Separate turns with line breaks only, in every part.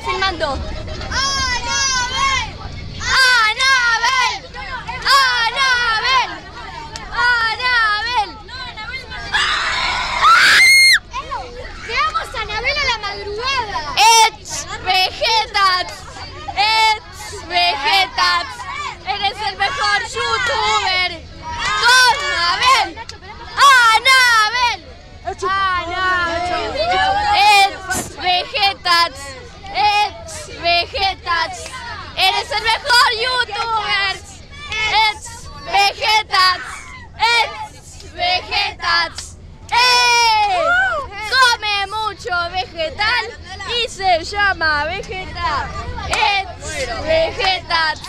estoy filmando.
¡Anabel!
¡Anabel! ¡Anabel! ¡Anabel!
Veamos a Anabel a la madrugada.
¡It's Vegetats! ¡It's Vegetats! ¡Eres el mejor youtuber! ¡Con Anabel! ¡Anabel! ¡Anabel! ¡It's Vegetats! ¡Eres el mejor youtuber! ¡It's Vegetats! ¡It's Vegetats! ¡Eh! Come mucho vegetal y se llama Vegeta. It's Vegetats.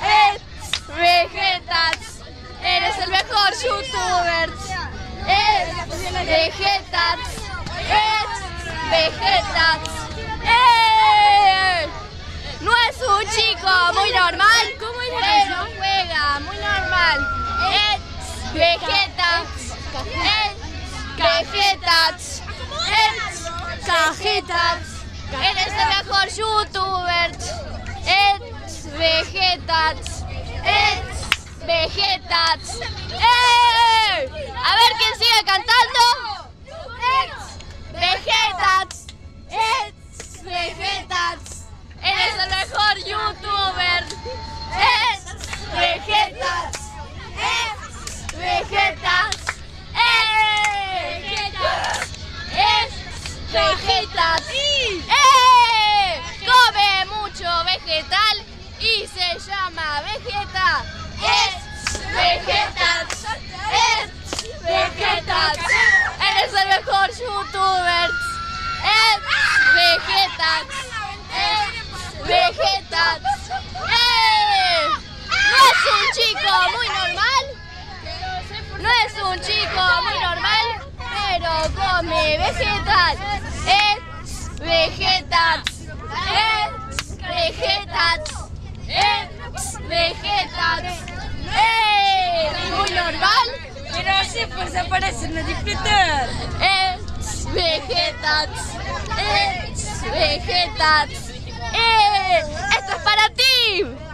It's Vegetats. Eres el mejor youtuber. It's Vegetats. It's Vegetats. ¡Eh! No es un chico muy normal, pero juega muy normal. It's Vegetats. It's Vegetats. It's Cajetats. Eres el mejor youtuber. It's Vegetats. It's Vegetats. ¡Eh! Come mucho vegetal y se llama Vegeta. Es Vegetas. Es Vegetas. Eres el mejor youtuber. Es Vegetas. Es Vegetas. ¡Eh! No es un chico muy normal. No es un chico muy normal, pero come vegetal. Es vegetal. Es vegetal. Es vegetal. ¡Eh! Muy normal.
Pero así pues aparece en la disfrutar.
Es vegetal. Es vegetal. ¡Eh! ¡Esto es para ti!